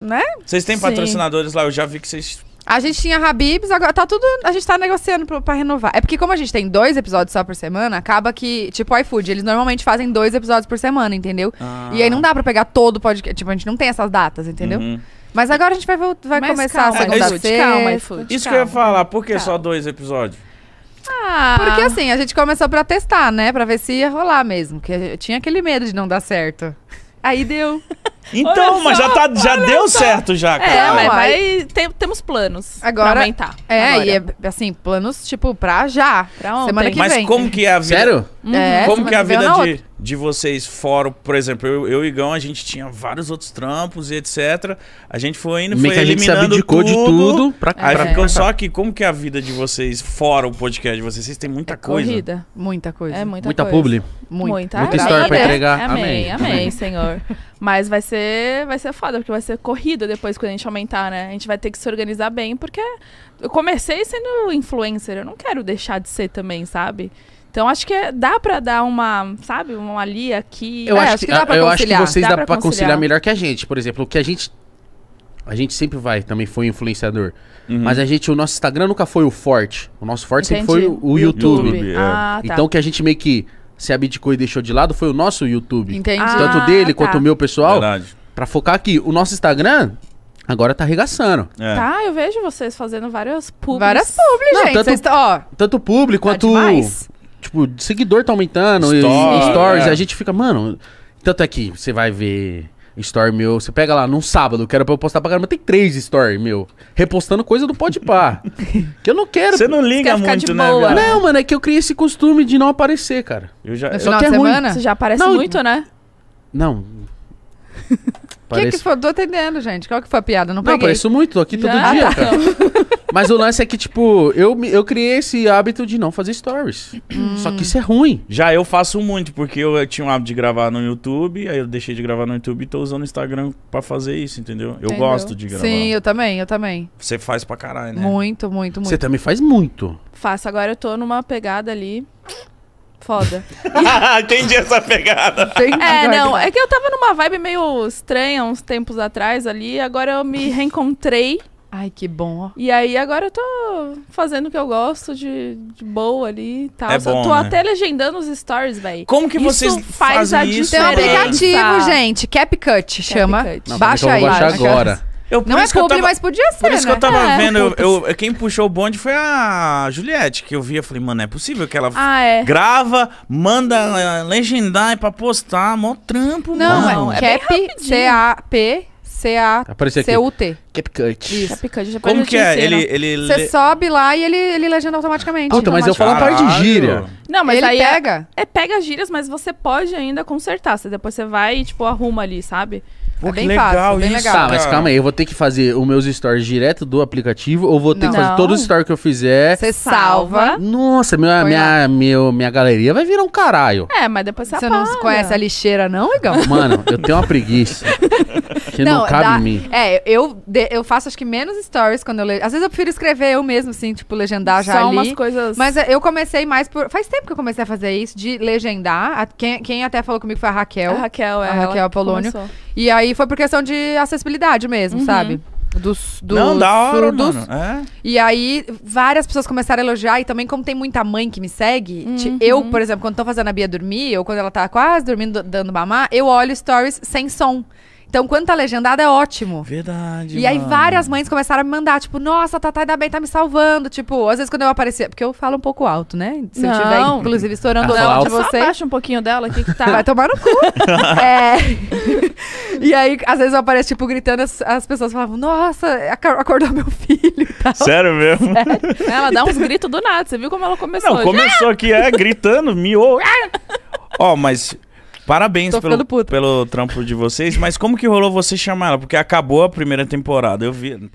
né? Vocês têm Sim. patrocinadores lá, eu já vi que vocês. A gente tinha Habibs, agora tá tudo. A gente tá negociando pra, pra renovar. É porque, como a gente tem dois episódios só por semana, acaba que, tipo, o iFood, eles normalmente fazem dois episódios por semana, entendeu? Ah. E aí não dá pra pegar todo o podcast. Tipo, a gente não tem essas datas, entendeu? Uhum. Mas agora a gente vai, vai Mas começar calma, a segunda iFood, calma, iFood. Isso que eu ia calma. falar, por que só Calma. dois episódios? Ah, Porque assim, a gente começou pra testar, né? Pra ver se ia rolar mesmo. Porque eu tinha aquele medo de não dar certo. Aí deu. Então, Olha mas só, já, tá, já deu certo já, cara. É, mas vai, tem- temos planos Agora- pra aumentar. É, agora. e é assim, planos, tipo, pra já. Pra ontem. Semana que Mas vem. como que é a vida? Sério? É, Como semana que é a ou vida de, outra. De vocês fora, por exemplo, eu, eu e Igão, a gente tinha vários outros trampos e etc. A gente foi indo, Meio foi que a gente se eliminando abdicou de tudo pra, Aí pra, ficou pra- só que como que é a vida de vocês fora o podcast de vocês? Vocês têm muita coisa. Corrida. Muita coisa. É muita, Muita coisa. publi. Muita. Muita. Muita história pra entregar. Amém, Amém, amém, amém. Senhor. Mas vai ser, vai ser foda, porque vai ser corrida depois quando a gente aumentar, né? A gente vai ter que se organizar bem, porque eu comecei sendo influencer, eu não quero deixar de ser também, sabe? Então acho que é- dá pra dar uma, sabe, uma ali aqui. Eu, É, acho acho que, que dá pra eu acho que vocês Dá dá, pra pra conciliar melhor que a gente. Por exemplo, o que a gente. A gente sempre vai, também foi influenciador. Uhum. Mas a gente, o nosso Instagram nunca foi o forte. O nosso forte sempre Entendi. foi o, o YouTube. YouTube. é. Ah, tá. Então que a gente meio que se abdicou e deixou de lado foi o nosso YouTube. Entendi. Ah, Tanto dele tá. quanto o meu pessoal. Verdade. Pra focar aqui. O nosso Instagram agora tá arregaçando. É. Tá, eu vejo vocês fazendo várias publis. Várias publi, Não, gente. tanto- ó, Tanto o público tá quanto. demais. Tipo, seguidor tá aumentando. e- Story, e stories. é. A gente fica, mano. Tanto é que você vai ver. Story meu, você pega lá num sábado, quero pra eu postar pra caramba, tem três story meu, repostando coisa do Pode Pá. que eu não quero. Você não liga quer ficar muito, de né, boa, viado? né? Não, mano, é que eu criei esse costume de não aparecer, cara. Eu já, No final que de é ruim. semana? Você já aparece Não, muito, né? Não. O que, que Parece... foi? Tô entendendo, gente. Qual que foi a piada? Não Não, peguei. pareço muito, tô aqui todo Já? dia, cara. Mas o lance é que, tipo, eu, eu criei esse hábito de não fazer stories. Só que isso é ruim. já eu faço muito, porque eu, tinha um hábito de gravar no YouTube, aí eu deixei de gravar no YouTube e tô usando o Instagram pra fazer isso, entendeu? Eu Entendeu? gosto de gravar. Sim, eu também, eu também. Você faz pra caralho, né? Muito, muito, Você muito. também faz muito. Faço. Agora eu tô numa pegada ali. Foda. Entendi essa pegada. É, não, é que eu tava numa vibe meio estranha uns tempos atrás ali, agora eu me reencontrei. Ai, que bom, ó. E aí agora eu tô fazendo o que eu gosto de, de boa ali e tal. É Eu bom, tô né? até legendando os stories, velho. Como que Isso vocês faz fazem a isso? Tem um aplicativo, gente. CapCut chama. CapCut. Não, Baixa aí. que eu vou baixar baixa. agora. Eu, Não é isso que eu publi, tava- mas podia ser, Por isso que né? eu tava É, vendo, eu, eu- quem puxou o bonde foi a Juliette, que eu vi, eu falei, mano, não é possível que ela Ah, é. grava, manda eh, legendar pra postar, mó trampo, Não, mano. é é bem Cap, aqui. C-A-C-U-T. CapCut. CapCut, já Como que é? Ele, ele Você le- sobe lá e ele, ele legenda automaticamente. Puta, mas eu falo uma parte de gíria. Não, mas ele aí é- pega. É, pega as gírias, mas você pode ainda consertar. Você depois você vai e, tipo, arruma ali, sabe? Pô, É bem legal fácil, bem isso, legal. Tá, mas cara. calma aí, eu vou ter que fazer os meus stories direto do aplicativo ou vou ter Não. que fazer todos os stories que eu fizer? Você salva. Nossa, minha, Põe minha, meu, minha galeria vai virar um caralho. É, mas depois você Você apaga. não conhece a lixeira, não, Igão? Mano, eu tenho uma preguiça que não, cabe dá- em mim. É, eu, de- eu faço acho que menos stories quando eu leio. Às vezes eu prefiro escrever eu mesmo, assim, tipo, legendar já Só ali. umas coisas... Mas eu comecei mais por. Faz tempo que eu comecei a fazer isso, de legendar. A- quem, quem até falou comigo foi a Raquel. A Raquel, é A Raquel que Apolônio. começou. E aí foi por questão de acessibilidade mesmo, Uhum. sabe? Dos, dos Não, da hora, surdos. mano. É. E aí, várias pessoas começaram a elogiar. E também, como tem muita mãe que me segue, Uhum. eu, por exemplo, quando tô fazendo a Bia dormir, ou quando ela tá quase dormindo, dando mamar, eu olho stories sem som. Então, quando tá legendado, é ótimo. Verdade, E aí, mano. várias mães começaram a me mandar, tipo, nossa, a Tatá ainda bem, tá me salvando. Tipo, às vezes quando eu aparecia, porque eu falo um pouco alto, né? Se eu Não. tiver, inclusive, estourando o Ah, fala de vocês. abaixa um pouquinho dela aqui que tá... Vai tomar no cu. é. E aí, às vezes eu apareço, tipo, gritando, as, as pessoas falavam, nossa, acordou meu filho e tal. Sério mesmo? Ela dá uns gritos do nada. Você viu como ela começou? Não, começou aqui, é, gritando, miou. Ó, mas parabéns pelo, pelo trampo de vocês, mas como que rolou você chamar ela? Porque acabou a primeira temporada, eu vi.